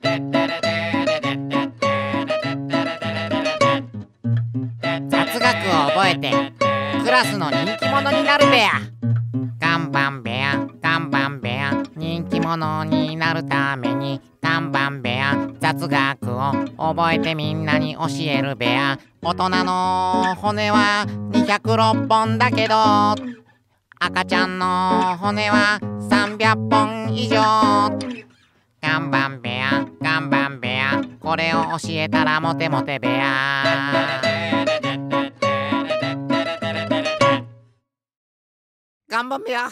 雑学を覚えてクラスの人気者になるべや看板部屋看板部屋人気者になるために看板部屋雑学を覚えてみんなに教える部屋大人の骨は206本だけど赤ちゃんの骨は300本以上看板これを教えたらモテモテ部屋看板部屋